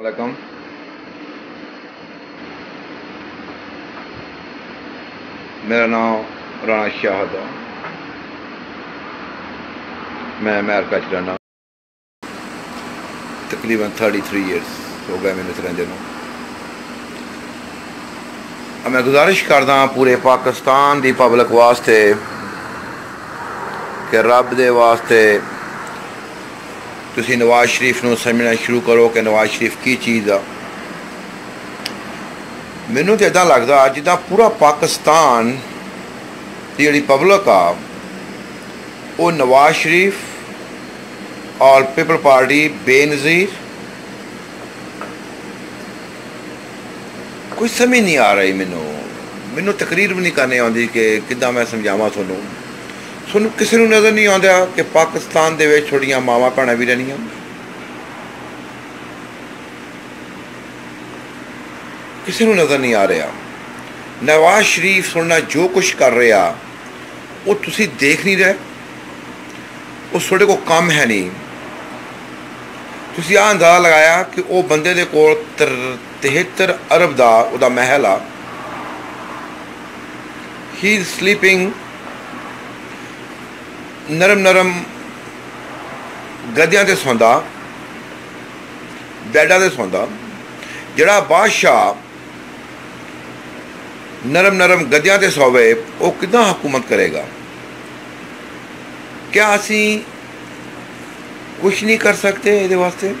वालेकुम मेरा नाम राणा शाहद है। मैं अमेरिका च तकरीबन थर्टी थ्री ईयरस हो गए मैंने इस मैं गुजारिश करदा पूरे पाकिस्तान की पब्लिक वास्ते कि रब दे वास्ते ਤੁਸੀਂ ਨਵਾਜ਼ ਸ਼ਰੀਫ ਨੂੰ ਸਮਝਣਾ ਸ਼ੁਰੂ ਕਰੋ ਕਿ ਨਵਾਜ਼ ਸ਼ਰੀਫ ਕੀ ਚੀਜ਼ ਆ। ਮੈਨੂੰ ਤੇ ਇਦਾਂ ਲੱਗਦਾ ਜਿੱਦਾਂ ਪੂਰਾ ਪਾਕਿਸਤਾਨ ਦੀ ਜਿਹੜੀ ਪਬਲਿਕ ਆ, ਉਹ ਨਵਾਜ਼ ਸ਼ਰੀਫ ਔਰ ਪੀਪਲ ਪਾਰਟੀ, ਬੇਨਜ਼ੀਰ, ਕੋਈ ਸਮਝ ਨਹੀਂ ਆ ਰਹੀ ਮੈਨੂੰ। ਮੈਨੂੰ ਤਕਰੀਰ ਵੀ ਨਹੀਂ ਕਰਨੀ ਆਉਂਦੀ ਕਿ ਕਿੱਦਾਂ ਮੈਂ ਸਮਝਾਵਾਂ ਤੁਹਾਨੂੰ। ਤੁਹਾਨੂੰ ਕਿਸੇ ਨੂੰ ਨਜ਼ਰ ਨਹੀਂ ਆਉਂਦਾ ਕਿ ਪਾਕਿਸਤਾਨ ਦੇ ਵਿੱਚ ਥੋੜੀਆਂ ਮਾਵਾਂ ਭੈਣਾਂ ਵੀ ਰਹਿਣੀਆਂ? ਕਿਸੇ ਨੂੰ ਨਜ਼ਰ ਨਹੀਂ ਆ ਰਿਹਾ। ਨਵਾਜ਼ ਸ਼ਰੀਫ ਸੁਣਨਾ ਜੋ ਕੁਝ ਕਰ ਰਿਹਾ, ਉਹ ਤੁਸੀਂ ਦੇਖ ਨਹੀਂ ਰਹੇ। ਉਹ ਤੁਹਾਡੇ ਕੋਲ ਕੰਮ ਹੈ ਨਹੀਂ। ਤੁਸੀਂ ਆਹ ਅੰਦਾਜ਼ਾ ਲਗਾਇਆ ਕਿ ਉਹ ਬੰਦੇ ਦੇ ਕੋਲ 73 ਅਰਬ ਦਾ ਉਹਦਾ ਮਹਿਲ ਆ। ਹੀ ਇਜ਼ ਸਲੀਪਿੰਗ ਨਰਮ ਨਰਮ ਗੱਦਿਆਂ ਤੇ ਸੌਂਦਾ, ਬੈਡਾਂ ਤੇ ਸੌਂਦਾ, ਜਿਹੜਾ ਬਾਦਸ਼ਾਹ ਨਰਮ ਨਰਮ ਗੱਦਿਆਂ ਤੇ ਸੌਵੇ, ਉਹ ਕਿਦਾਂ ਹਕੂਮਤ ਕਰੇਗਾ? ਕਿਆ ਅਸੀਂ ਕੁਝ ਨਹੀਂ ਕਰ ਸਕਦੇ ਇਹਦੇ ਵਾਸਤੇ?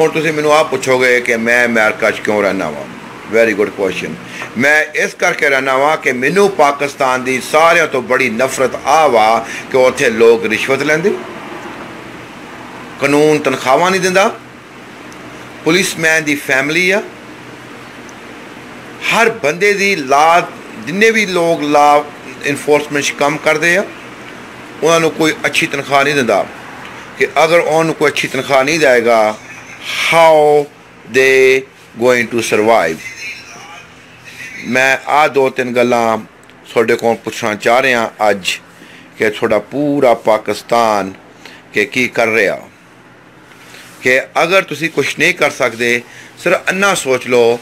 ਹੁਣ ਤੁਸੀਂ ਮੈਨੂੰ ਆਪ ਪੁੱਛੋਗੇ ਕਿ ਮੈਂ ਅਮਰੀਕਾ 'ਚ ਕਿਉਂ ਰਹਿਣਾ ਵਾਂ? ਵੈਰੀ ਗੁੱਡ ਕੁਐਸਚਨ ਮੈਂ ਇਸ ਕਰਕੇ ਰਹਿਣਾ ਵਾਂ ਕਿ ਮੈਨੂੰ ਪਾਕਿਸਤਾਨ ਦੀ ਸਾਰਿਆਂ ਤੋਂ ਬੜੀ ਨਫ਼ਰਤ ਆ ਵਾ ਕਿ ਉੱਥੇ ਲੋਕ ਰਿਸ਼ਵਤ ਲੈਂਦੇ। ਕਾਨੂੰਨ ਤਨਖਾਹਾਂ ਨਹੀਂ ਦਿੰਦਾ। ਪੁਲਿਸਮੈਨ ਦੀ ਫੈਮਿਲੀ ਆ। ਹਰ ਬੰਦੇ ਦੀ ਲਾ, ਜਿੰਨੇ ਵੀ ਲੋਕ ਲਾ ਇਨਫੋਰਸਮੈਂਟ 'ਚ ਕੰਮ ਕਰਦੇ ਆ, ਉਹਨਾਂ ਨੂੰ ਕੋਈ ਅੱਛੀ ਤਨਖਾਹ ਨਹੀਂ ਦਿੰਦਾ। ਕਿ ਅਗਰ ਉਹਨਾਂ ਨੂੰ ਕੋਈ ਅੱਛੀ ਤਨਖਾਹ ਨਹੀਂ ਦੇਗਾ how they going to survive ਮੈਂ ਆ ਦੋ ਤਿੰਨ ਗੱਲਾਂ ਤੁਹਾਡੇ ਕੋਲ ਪੁੱਛਣਾ ਚਾਹ ਰਿਹਾ ਅੱਜ ਕਿ ਤੁਹਾਡਾ ਪੂਰਾ ਪਾਕਿਸਤਾਨ ਕਿ ਕੀ ਕਰ ਰਿਹਾ? ਕਿ ਅਗਰ ਤੁਸੀਂ ਕੁਝ ਨਹੀਂ ਕਰ ਸਕਦੇ, ਸਿਰਫ ਅੰਨਾ ਸੋਚ ਲਓ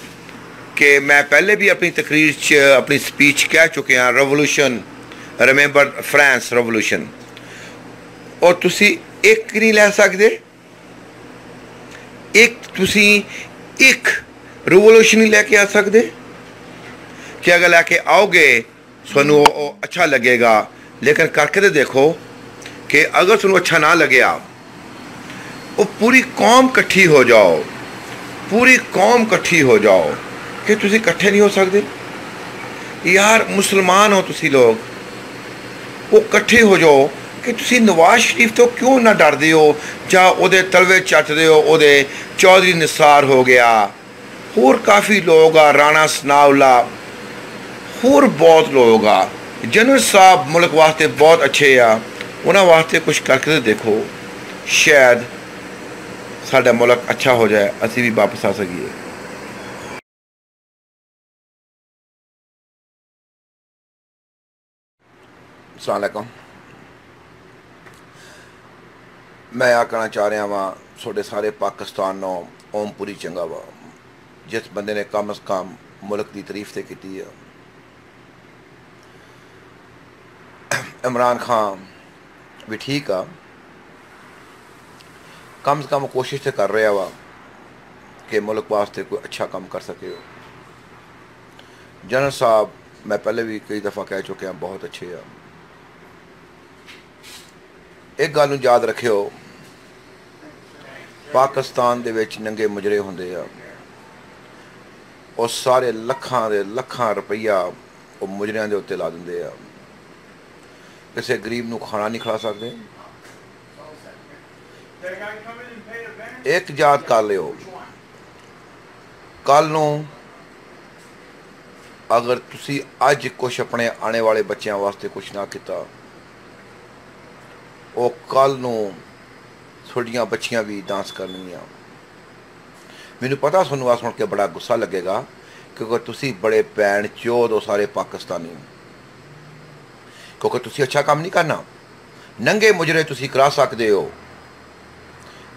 ਕਿ ਮੈਂ ਪਹਿਲੇ ਵੀ ਆਪਣੀ ਤਕਰੀਰ 'ਚ, ਆਪਣੀ ਸਪੀਚ ਕਹਿ ਚੁੱਕਿਆ ਰੈਵੋਲੂਸ਼ਨ ਰਿਮੈਂਬਰ ਫਰਾਂਸ ਰੈਵੋਲੂਸ਼ਨ ਔਰ ਤੁਸੀਂ ਇੱਕ ਨਹੀਂ ਲੈ ਸਕਦੇ? ਇੱਕ ਤੁਸੀਂ ਇੱਕ ਰੈਵੋਲੂਸ਼ਨ ਹੀ ਲੈ ਕੇ ਆ ਸਕਦੇ? ਕਿ ਅਗਰ ਲੈ ਕੇ ਆਓਗੇ, ਤੁਹਾਨੂੰ ਉਹ ਅੱਛਾ ਲੱਗੇਗਾ। ਲੇਕਿਨ ਕਰਕੇ ਤੇ ਦੇਖੋ ਕਿ ਅਗਰ ਤੁਹਾਨੂੰ ਅੱਛਾ ਨਾ ਲੱਗਿਆ, ਉਹ ਪੂਰੀ ਕੌਮ ਇਕੱਠੀ ਹੋ ਜਾਓ। ਪੂਰੀ ਕੌਮ ਇਕੱਠੀ ਹੋ ਜਾਓ ਕਿ ਤੁਸੀਂ ਇਕੱਠੇ ਨਹੀਂ ਹੋ ਸਕਦੇ। ਯਾਰ, ਮੁਸਲਮਾਨ ਹੋ ਤੁਸੀਂ ਲੋਕ। ਉਹ ਇਕੱਠੇ ਹੋ ਜਾਓ ਕਿ ਤੁਸੀਂ ਨਵਾਜ਼ ਸ਼ਰੀਫ ਤੋਂ ਕਿਉਂ ਨਾ ਡਰਦੇ ਹੋ? ਜਾਂ ਉਹਦੇ ਤਲਵੇ ਚੱਟਦੇ ਹੋ, ਉਹਦੇ ਚੌਧਰੀ ਨਿਸਾਰ ਹੋ ਗਿਆ। ਹੋਰ ਕਾਫੀ ਲੋਕ ਆ, ਰਾਣਾ ਸਨਾਉਲਾ। ਹੋਰ ਬਹੁਤ ਲੋਕ ਆ ਜਨਰਲ ਸਾਹਿਬ ਮੁਲਕ ਵਾਸਤੇ ਬਹੁਤ ਅੱਛੇ ਆ ਉਹਨਾਂ ਵਾਸਤੇ ਕੁਝ ਕਰਕੇ ਦੇਖੋ ਸ਼ਾਇਦ ਸਾਡਾ ਮੁਲਕ ਅੱਛਾ ਹੋ ਜਾਏ ਅਸੀਂ ਵੀ ਵਾਪਸ ਆ ਸਕੀਏ ਅਸਲਾਮੁਅਲੈਕਮ ਮੈਂ ਆ ਕਹਿਣਾ ਚਾਹ ਰਿਹਾ ਵਾਂ ਤੁਹਾਡੇ ਸਾਰੇ ਪਾਕਿਸਤਾਨ ਨੂੰ ਓਮਪੁਰੀ ਚੰਗਾ ਵਾ ਜਿਸ ਬੰਦੇ ਨੇ ਕਮ ਅਸ ਕਮ ਮੁਲਕ ਦੀ ਤਾਰੀਫ ਤੇ ਕੀਤੀ ਆ ਇਮਰਾਨ ਖਾਨ ਵੀ ਠੀਕ ਆ। ਕਮ ਸੇ ਕਮ ਕੋਸ਼ਿਸ਼ ਤੇ ਕਰ ਰਿਹਾ ਵਾ ਕਿ ਮੁਲਕ ਵਾਸਤੇ ਕੋਈ ਅੱਛਾ ਕੰਮ ਕਰ ਸਕੇ ਜਨਰਲ ਸਾਹਿਬ, ਮੈਂ ਪਹਿਲੇ ਵੀ ਕਈ ਦਫਾ ਕਹਿ ਚੁੱਕਿਆ, ਬਹੁਤ ਅੱਛੇ ਆ। ਇੱਕ ਗੱਲ ਨੂੰ ਯਾਦ ਰੱਖਿਓ, ਪਾਕਿਸਤਾਨ ਦੇ ਵਿੱਚ ਨੰਗੇ ਮੁਜਰੇ ਹੁੰਦੇ ਆ। ਉਹ ਸਾਰੇ ਲੱਖਾਂ ਦੇ ਲੱਖਾਂ ਰੁਪਈਆ ਉਹ ਮੁਜਰਿਆਂ ਦੇ ਉੱਤੇ ਲਾ ਦਿੰਦੇ ਆ। ਕਿਸੇ ਗਰੀਬ ਨੂੰ ਖਾਣਾ ਨਹੀਂ ਖਿਲਾ ਸਕਦੇ। ਇੱਕ ਯਾਦ ਕਰ ਲਿਓ। ਕੱਲ ਨੂੰ ਅਗਰ ਤੁਸੀਂ ਅੱਜ ਕੁਝ ਆਪਣੇ ਆਉਣੇ ਵਾਲੇ ਬੱਚਿਆਂ ਵਾਸਤੇ ਕੁਝ ਨਾ ਕੀਤਾ, ਉਹ ਕੱਲ ਨੂੰ ਤੁਹਾਡੀਆਂ ਬੱਚੀਆਂ ਵੀ ਡਾਂਸ ਕਰਨਗੀਆਂ। ਮੈਨੂੰ ਪਤਾ ਤੁਹਾਨੂੰ ਆ ਸੁਣ ਕੇ ਬੜਾ ਗੁੱਸਾ ਲੱਗੇਗਾ, ਕਿਉਂਕਿ ਤੁਸੀਂ ਬੜੇ ਭੈਣ ਚੋਦ ਹੋ ਸਾਰੇ ਪਾਕਿਸਤਾਨੀ। ਕਿਉਂਕਿ ਤੁਸੀਂ ਅੱਛਾ ਕੰਮ ਨਹੀਂ ਕਰਨਾ। ਨੰਗੇ ਮੁਜਰੇ ਤੁਸੀਂ ਕਰਾ ਸਕਦੇ ਹੋ।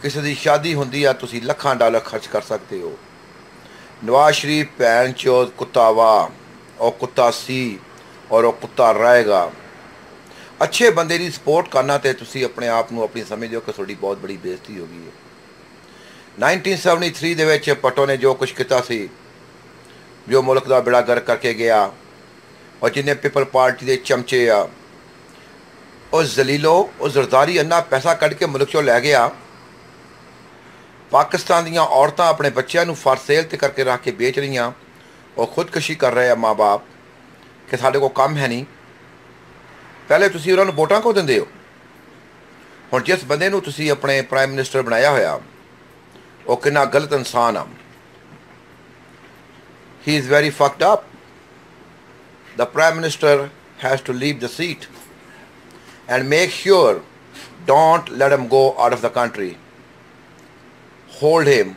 ਕਿਸੇ ਦੀ ਸ਼ਾਦੀ ਹੁੰਦੀ ਆ, ਤੁਸੀਂ ਲੱਖਾਂ ਡਾਲਰ ਖਰਚ ਕਰ ਸਕਦੇ ਹੋ। ਨਵਾਜ਼ ਸ਼ਰੀਫ ਭੈਣ ਚੋਦ ਕੁੱਤਾ ਵਾ, ਉਹ ਕੁੱਤਾ ਸੀ ਔਰ ਉਹ ਕੁੱਤਾ ਰਹੇਗਾ। ਅੱਛੇ ਬੰਦੇ ਦੀ ਸਪੋਰਟ ਕਰਨਾ ਤੇ ਤੁਸੀਂ ਆਪਣੇ ਆਪ ਨੂੰ ਆਪਣੀ ਸਮਝਦੇ ਹੋ ਕਿ ਤੁਹਾਡੀ ਬਹੁਤ ਬੜੀ ਬੇਇੱਜ਼ਤੀ ਹੋ ਗਈ ਹੈ। 1973 ਦੇ ਵਿੱਚ ਪਟੋ ਨੇ ਜੋ ਕੁਝ ਕੀਤਾ ਸੀ, ਜੋ ਮੁਲਕ ਦਾ ਬਿੜਾ ਗਰ ਕਰਕੇ ਗਿਆ ਔਰ ਜਿੰਨੇ ਪੀਪਲ ਪਾਰਟੀ ਦੇ ਚਮਚੇ ਆ, ਉਹ ਜ਼ਲੀਲੋ, ਉਹ ਜ਼ਰਦਾਰੀ ਅੰਨਾ ਪੈਸਾ ਕੱਢ ਕੇ ਮੁਲਕ ਚੋਂ ਲੈ ਗਿਆ। ਪਾਕਿਸਤਾਨ ਦੀਆਂ ਔਰਤਾਂ ਆਪਣੇ ਬੱਚਿਆਂ ਨੂੰ ਫਾਰਸੇਲ ਤੇ ਕਰਕੇ ਰੱਖ ਕੇ ਵੇਚ ਰਹੀਆਂ। ਉਹ ਖੁਦਕੁਸ਼ੀ ਕਰ ਰਹੇ ਆ ਮਾਪੇ ਕਿ ਸਾਡੇ ਕੋਲ ਕੰਮ ਹੈ ਨਹੀਂ। ਪਹਿਲੇ ਤੁਸੀਂ ਉਹਨਾਂ ਨੂੰ ਵੋਟਾਂ ਕਿਉਂ ਦਿੰਦੇ ਹੋ? ਹੁਣ ਜਿਸ ਬੰਦੇ ਨੂੰ ਤੁਸੀਂ ਆਪਣੇ ਪ੍ਰਾਈਮ ਮਿਨਿਸਟਰ ਬਣਾਇਆ ਹੋਇਆ, ਉਹ ਕਿੰਨਾ ਗਲਤ ਇਨਸਾਨ ਆ। He is very fucked up the Prime Minister has to leave the seat and make sure don't let him go out of the country. Hold him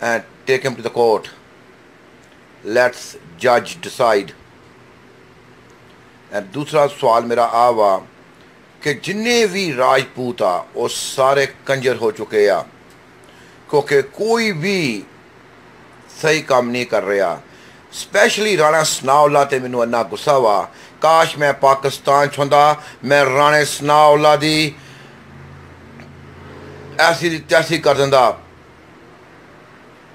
and take him to the court. Let's judge decide. And दूसरा सवाल मेरा आ हुआ कि जिन्ने भी राजपूत आ वो सारे कंजर हो चुके आ क्योंकि कोई भी सही काम नहीं कर रहा ਸਪੈਸ਼ਲੀ ਰਾਣਾ ਸਨਾਉਲਾ ਤੇ ਮੈਨੂੰ ਇੰਨਾ ਗੁੱਸਾ ਵਾ। ਕਾਸ਼ ਮੈਂ ਪਾਕਿਸਤਾਨ ਚ ਹੁੰਦਾ, ਮੈਂ ਰਾਣੇ ਸਨਾਉਲਾ ਦੀ ਐਸੀ ਦੀ ਤੈਸੀ ਕਰ ਦਿੰਦਾ।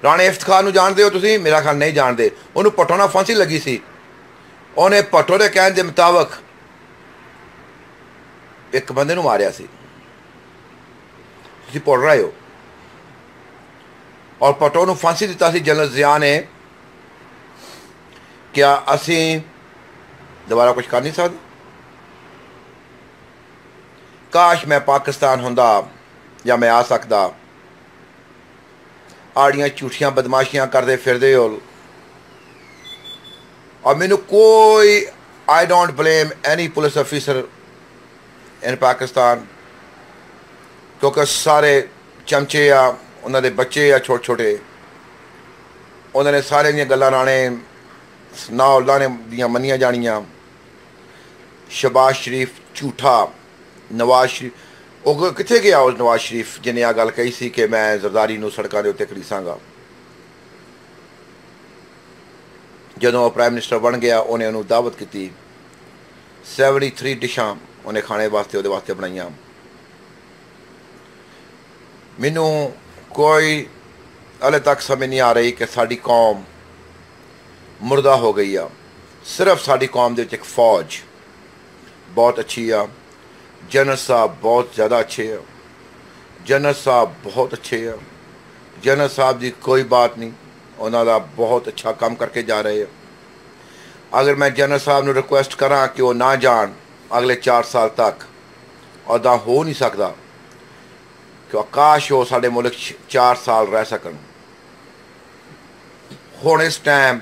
ਰਾਣੇ ਇਫਤਖਾਰ ਨੂੰ ਜਾਣਦੇ ਹੋ ਤੁਸੀਂ? ਮੇਰਾ ਖਿਆਲ ਨਹੀਂ ਜਾਣਦੇ। ਉਹਨੂੰ ਪਟੋ ਨਾਲ ਫਾਂਸੀ ਲੱਗੀ ਸੀ। ਉਹਨੇ ਪਟੋ ਦੇ ਕਹਿਣ ਦੇ ਮੁਤਾਬਕ ਇੱਕ ਬੰਦੇ ਨੂੰ ਮਾਰਿਆ ਸੀ। ਤੁਸੀਂ ਪੜ ਰਹੇ ਹੋ। ਔਰ ਪਟੋ ਨੂੰ ਫਾਂਸੀ ਦਿੱਤਾ ਸੀ ਜਨਰਲ ਜ਼ਿਆ ਨੇ। ਕਿਆ ਅਸੀਂ ਦੁਬਾਰਾ ਕੁਝ ਕਰ ਨਹੀਂ ਸਕਦੇ? ਕਾਸ਼ ਮੈਂ ਪਾਕਿਸਤਾਨ ਹੁੰਦਾ ਜਾਂ ਮੈਂ ਆ ਸਕਦਾ। ਆੜੀਆਂ ਝੂਠੀਆਂ ਬਦਮਾਸ਼ੀਆਂ ਕਰਦੇ ਫਿਰਦੇ ਹੋ। ਔਰ ਮੈਨੂੰ ਕੋਈ I don't blame any police officer in Pakistan ਕਿਉਂਕਿ ਸਾਰੇ ਚਮਚੇ ਆ, ਉਹਨਾਂ ਦੇ ਬੱਚੇ ਆ ਛੋਟੇ ਛੋਟੇ ਉਹਨਾਂ ਨੇ ਸਾਰਿਆਂ ਦੀਆਂ ਗੱਲਾਂ ਨਾਲੇ ਸਨਾਉਲਾ ਨੇ ਦੀਆਂ ਮੰਨੀਆਂ ਜਾਣੀਆਂ। ਸ਼ਬਾਸ਼ ਸ਼ਰੀਫ ਝੂਠਾ ਨਵਾਜ਼ ਸ਼ਰੀਫ, ਉਹ ਕਿੱਥੇ ਗਿਆ ਉਹ ਨਵਾਜ਼ ਸ਼ਰੀਫ ਜਿਹਨੇ ਆ ਗੱਲ ਕਹੀ ਸੀ ਕਿ ਮੈਂ ਜ਼ਰਦਾਰੀ ਨੂੰ ਸੜਕਾਂ ਦੇ ਉੱਤੇ ਖਰੀਸਾਂਗਾ ਜਦੋਂ ਉਹ ਪ੍ਰਾਈਮ ਮਿਨਿਸਟਰ ਬਣ ਗਿਆ, ਉਹਨੇ ਉਹਨੂੰ ਦਾਵਤ ਕੀਤੀ। 73 ਡਿਸ਼ਾਂ ਉਹਨੇ ਖਾਣੇ ਵਾਸਤੇ, ਉਹਦੇ ਵਾਸਤੇ ਬਣਾਈਆਂ। ਮੈਨੂੰ ਕੋਈ ਹਲੇ ਤੱਕ ਸਮਝ ਨਹੀਂ ਆ ਰਹੀ ਕਿ ਸਾਡੀ ਕੌਮ ਮੁਰਦਾ ਹੋ ਗਈ ਆ। ਸਿਰਫ ਸਾਡੀ ਕੌਮ ਦੇ ਵਿੱਚ ਇੱਕ ਫੌਜ ਬਹੁਤ ਅੱਛੀ ਆ। ਜਨਰਲ ਸਾਹਿਬ ਬਹੁਤ ਜ਼ਿਆਦਾ ਅੱਛੇ ਆ। ਜਨਰਲ ਸਾਹਿਬ ਬਹੁਤ ਅੱਛੇ ਆ। ਜਨਰਲ ਸਾਹਿਬ ਦੀ ਕੋਈ ਬਾਤ ਨਹੀਂ, ਉਹਨਾਂ ਦਾ ਬਹੁਤ ਅੱਛਾ ਕੰਮ ਕਰਕੇ ਜਾ ਰਹੇ ਆ। ਅਗਰ ਮੈਂ ਜਨਰਲ ਸਾਹਿਬ ਨੂੰ ਰਿਕੁਐਸਟ ਕਰਾਂ ਕਿ ਉਹ ਨਾ ਜਾਣ ਅਗਲੇ 4 ਸਾਲ ਤੱਕ, ਉਹਦਾ ਹੋ ਨਹੀਂ ਸਕਦਾ ਕਿ ਆਕਾਸ਼ ਉਹ ਸਾਡੇ ਮੁਲਕ 4 ਸਾਲ ਰਹਿ ਸਕਣ। ਹੁਣ ਇਸ ਟਾਈਮ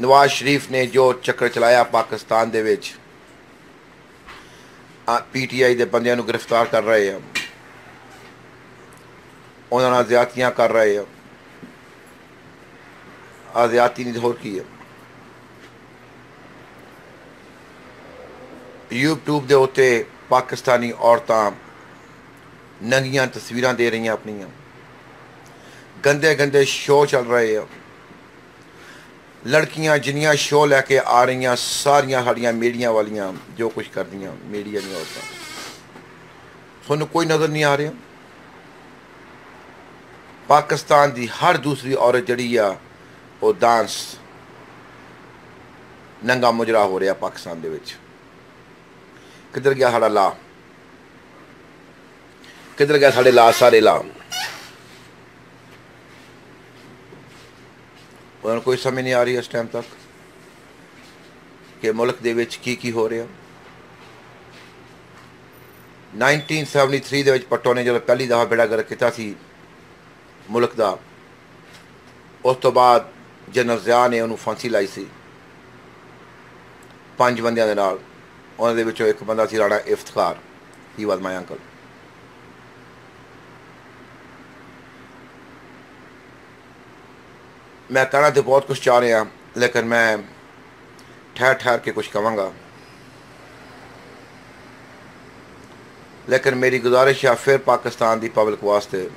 ਨਵਾਜ਼ ਸ਼ਰੀਫ ਨੇ ਜੋ ਚੱਕਰ ਚਲਾਇਆ ਪਾਕਿਸਤਾਨ ਦੇ ਵਿੱਚ, ਆ ਪੀਟੀਆਈ ਦੇ ਬੰਦਿਆਂ ਨੂੰ ਗ੍ਰਿਫਤਾਰ ਕਰ ਰਹੇ ਆ। ਉਹਨਾਂ ਨਾਲ ਜ਼ਿਆਤੀਆਂ ਕਰ ਰਹੇ ਆ। ਆ ਜ਼ਿਆਦਤੀ ਨਹੀਂ ਹੋਰ ਕੀ ਹੈ YouTube ਦੇ ਉੱਤੇ ਪਾਕਿਸਤਾਨੀ ਔਰਤਾਂ ਨੰਗੀਆਂ ਤਸਵੀਰਾਂ ਦੇ ਰਹੀਆਂ ਆਪਣੀਆਂ। ਗੰਦੇ ਗੰਦੇ ਸ਼ੋਅ ਚੱਲ ਰਹੇ ਆ। ਲੜਕੀਆਂ ਜਿੰਨੀਆਂ ਸ਼ੋਅ ਲੈ ਕੇ ਆ ਰਹੀਆਂ, ਸਾਰੀਆਂ ਸਾਡੀਆਂ ਮੀਡੀਆ ਵਾਲੀਆਂ, ਜੋ ਕੁਝ ਕਰਦੀਆਂ ਮੀਡੀਆ ਦੀਆਂ ਔਰਤਾਂ। ਤੁਹਾਨੂੰ ਕੋਈ ਨਜ਼ਰ ਨਹੀਂ ਆ ਰਿਹਾ? ਪਾਕਿਸਤਾਨ ਦੀ ਹਰ ਦੂਸਰੀ ਔਰਤ ਜਿਹੜੀ ਆ, ਉਹ ਡਾਂਸ ਨੰਗਾ ਮੁਜਰਾ ਹੋ ਰਿਹਾ ਪਾਕਿਸਤਾਨ ਦੇ ਵਿੱਚ। ਕਿੱਧਰ ਗਿਆ ਸਾਡਾ ਲਾ? ਕਿੱਧਰ ਗਿਆ ਸਾਡੇ ਲਾ ਸਾਰੇ ਲਾ? ਉਹਨਾਂ ਨੂੰ ਕੋਈ ਸਮਝ ਨਹੀਂ ਆ ਰਹੀ ਇਸ ਟਾਈਮ ਤੱਕ ਕਿ ਮੁਲਕ ਦੇ ਵਿੱਚ ਕੀ ਕੀ ਹੋ ਰਿਹਾ। 1973 ਦੇ ਵਿੱਚ ਪੱਟੋ ਨੇ ਜਦੋਂ ਪਹਿਲੀ ਦਫਾ ਬੇੜਾ ਗਰ ਕੀਤਾ ਸੀ ਮੁਲਕ ਦਾ, ਉਸ ਤੋਂ ਬਾਅਦ ਜਨਰਲ ਜ਼ਿਆ ਨੇ ਉਹਨੂੰ ਫਾਂਸੀ ਲਾਈ ਸੀ। ਪੰਜ ਬੰਦਿਆਂ ਦੇ ਨਾਲ ਉਹਨਾਂ ਦੇ ਵਿੱਚੋਂ ਇੱਕ ਬੰਦਾ ਸੀ ਰਾਣਾ ਇਫਤਖਾਰ ਹੀ ਵਾਸ ਮਾਈ ਅੰਕਲ ਮੈਂ ਕਹਿਣਾ ਤੇ ਬਹੁਤ ਕੁਝ ਚਾਹ ਰਿਹਾ, ਲੇਕਿਨ ਮੈਂ ਠਹਿਰ ਠਹਿਰ ਕੇ ਕੁਝ ਕਵਾਂਗਾ। ਲੇਕਿਨ ਮੇਰੀ ਗੁਜ਼ਾਰਿਸ਼ ਹੈ ਫਿਰ ਪਾਕਿਸਤਾਨ ਦੀ ਪਬਲਿਕ ਵਾਸਤੇ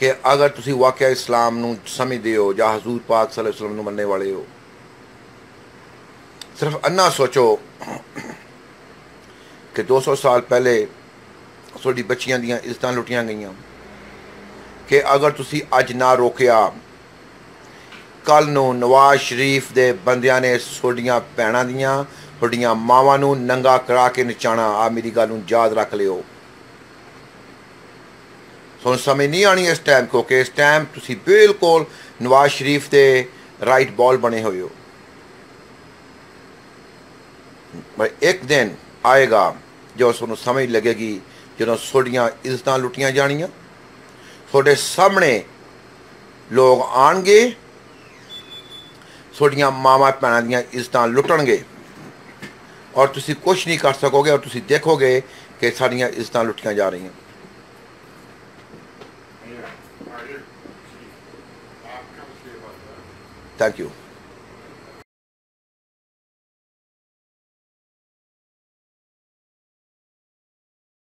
ਕਿ ਅਗਰ ਤੁਸੀਂ ਵਾਕਿਆ ਇਸਲਾਮ ਨੂੰ ਸਮਝਦੇ ਹੋ ਜਾਂ ਹਜ਼ੂਰ ਪਾਕ ਸੱਲੱਲਾਹੁ ਅਲੈਹਿ ਵਸੱਲਮ ਨੂੰ ਮੰਨਣ ਵਾਲੇ ਹੋ, ਸਿਰਫ ਅੰਨਾ ਸੋਚੋ ਕਿ 200 ਸਾਲ ਪਹਿਲੇ ਤੁਹਾਡੀ ਬੱਚੀਆਂ ਦੀਆਂ ਇੱਜ਼ਤਾਂ ਲੁੱਟੀਆਂ ਗਈਆਂ। ਕਿ ਅਗਰ ਤੁਸੀਂ ਅੱਜ ਨਾ ਰੋਕਿਆ ਕੱਲ ਨੂੰ ਨਵਾਜ਼ ਸ਼ਰੀਫ ਦੇ ਬੰਦਿਆਂ ਨੇ ਤੁਹਾਡੀਆਂ ਭੈਣਾਂ ਦੀਆਂ, ਤੁਹਾਡੀਆਂ ਮਾਵਾਂ ਨੂੰ ਨੰਗਾ ਕਰਾ ਕੇ ਨਚਾਣਾ ਆ ਮੇਰੀ ਗੱਲ ਨੂੰ ਯਾਦ ਰੱਖ ਲਿਓ। ਤੁਹਾਨੂੰ ਸਮਝ ਨਹੀਂ ਆਣੀ ਇਸ ਟਾਈਮ ਕਿਉਂਕਿ ਇਸ ਟਾਈਮ ਤੁਸੀਂ ਬਿਲਕੁਲ ਨਵਾਜ਼ ਸ਼ਰੀਫ ਦੇ ਰਾਈਟ ਬਾਲ ਬਣੇ ਹੋਏ ਹੋ। ਪਰ ਇੱਕ ਦਿਨ ਆਏਗਾ ਜੋ ਤੁਹਾਨੂੰ ਸਮਝ ਲੱਗੇਗੀ, ਜਦੋਂ ਤੁਹਾਡੀਆਂ ਇੱਜ਼ਤਾਂ ਲੁੱਟੀਆਂ ਜਾਣੀਆਂ। ਤੁਹਾਡੇ ਸਾਹਮਣੇ ਲੋਕ ਆਣਗੇ ਤੁਹਾਡੀਆਂ ਮਾਵਾਂ ਭੈਣਾਂ ਦੀਆਂ ਇੱਜ਼ਤਾਂ ਲੁੱਟਣਗੇ ਔਰ ਤੁਸੀਂ ਕੁਝ ਨਹੀਂ ਕਰ ਸਕੋਗੇ ਔਰ ਤੁਸੀਂ ਦੇਖੋਗੇ ਕਿ ਸਾਡੀਆਂ ਇੱਜ਼ਤਾਂ ਲੁੱਟੀਆਂ ਜਾ ਰਹੀਆਂ Yeah. All right. Chief. Uh, come see about that. Thank you